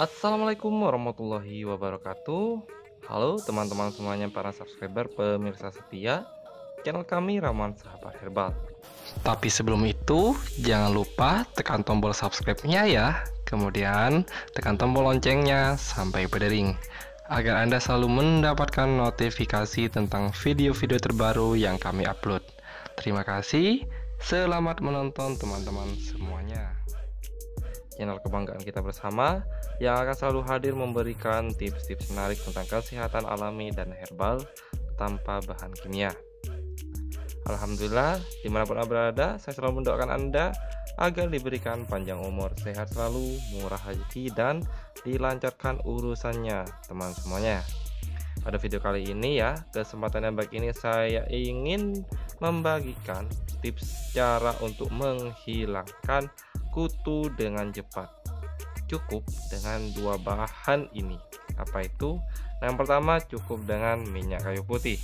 Assalamualaikum warahmatullahi wabarakatuh. Halo teman-teman semuanya para subscriber pemirsa setia. Channel kami Ramuan Sahabat Herbal. Tapi sebelum itu jangan lupa tekan tombol subscribe-nya ya. Kemudian tekan tombol loncengnya sampai berdering Agar Anda selalu mendapatkan notifikasi tentang video-video terbaru yang kami upload. Terima kasih. Selamat menonton teman-teman semuanya channel kebanggaan kita bersama yang akan selalu hadir memberikan tips-tips menarik tentang kesehatan alami dan herbal tanpa bahan kimia. Alhamdulillah, di mana pun Anda berada, saya selalu mendoakan Anda agar diberikan panjang umur, sehat selalu, murah rezeki, dan dilancarkan urusannya, teman semuanya. Pada video kali ini ya, kesempatan yang baik ini saya ingin membagikan tips cara untuk menghilangkan kutu dengan cepat. Cukup dengan dua bahan ini. Apa itu? Yang pertama cukup dengan minyak kayu putih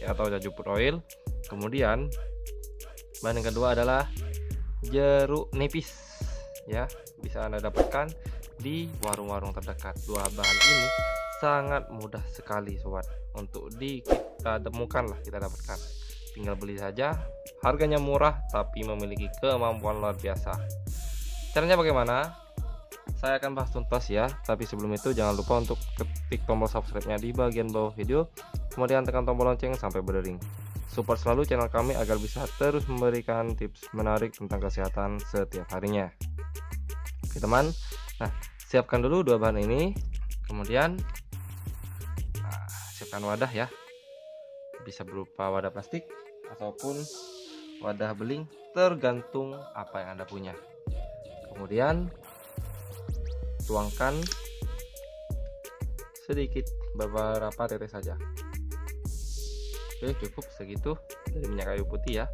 ya, atau jajuput oil. Kemudian bahan yang kedua adalah jeruk nipis ya bisa anda dapatkan di warung-warung terdekat dua bahan ini sangat mudah sekali sobat untuk di kita temukan lah kita dapatkan tinggal beli saja harganya murah tapi memiliki kemampuan luar biasa caranya bagaimana? Saya akan bahas tuntas ya tapi sebelum itu jangan lupa untuk ketik tombol subscribe nya di bagian bawah video kemudian tekan tombol lonceng sampai berdering. Support selalu channel kami agar bisa terus memberikan tips menarik tentang kesehatan setiap harinya. Oke teman. Nah siapkan dulu dua bahan ini. Kemudian nah, siapkan wadah ya. Bisa berupa wadah plastik ataupun wadah beling tergantung apa yang anda punya kemudian tuangkan sedikit beberapa tetes saja. Oke cukup segitu dari minyak kayu putih ya.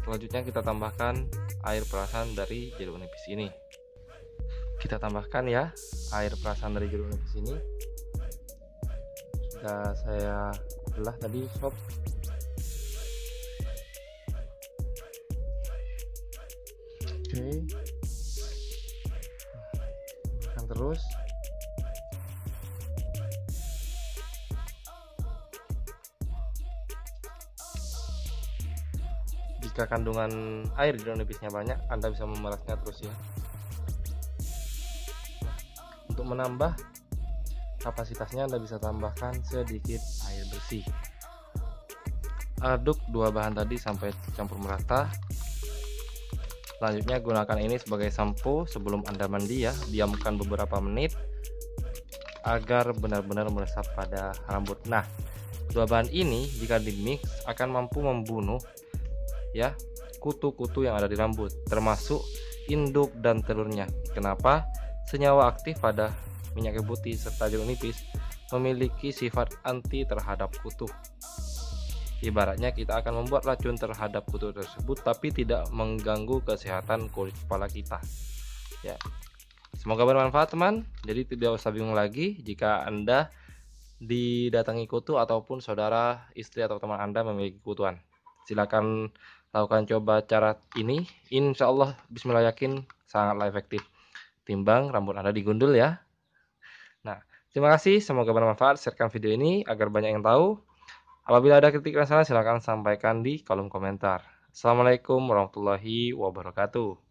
Selanjutnya kita tambahkan air perasan dari jeruk nipis ini. Kita tambahkan ya air perasan dari jeruk nipis ini. Sudah saya belah tadi sob oke terus. Jika kandungan air di dalam nipisnya banyak anda bisa memerasnya terus ya. Untuk menambah kapasitasnya anda bisa tambahkan sedikit air bersih. Aduk dua bahan tadi sampai campur merata Selanjutnya gunakan ini sebagai sampo sebelum Anda mandi ya. Diamkan beberapa menit agar benar-benar meresap pada rambut. Nah, dua bahan ini jika dimix akan mampu membunuh ya kutu-kutu yang ada di rambut, termasuk induk dan telurnya. Kenapa? Senyawa aktif pada minyak kayu putih serta jeruk nipis memiliki sifat anti terhadap kutu. Ibaratnya kita akan membuat racun terhadap kutu tersebut tapi tidak mengganggu kesehatan kulit kepala kita. Ya. Semoga bermanfaat teman. Jadi tidak usah bingung lagi jika Anda didatangi kutu ataupun saudara, istri atau teman Anda memiliki kutuan. Silakan lakukan coba cara ini. Insya Allah Bismillah yakin sangatlah efektif. Timbang rambut Anda digundul ya. Nah, terima kasih. Semoga bermanfaat. Sharekan video ini agar banyak yang tahu. Apabila ada kritik dan saran silahkan sampaikan di kolom komentar. Assalamualaikum warahmatullahi wabarakatuh.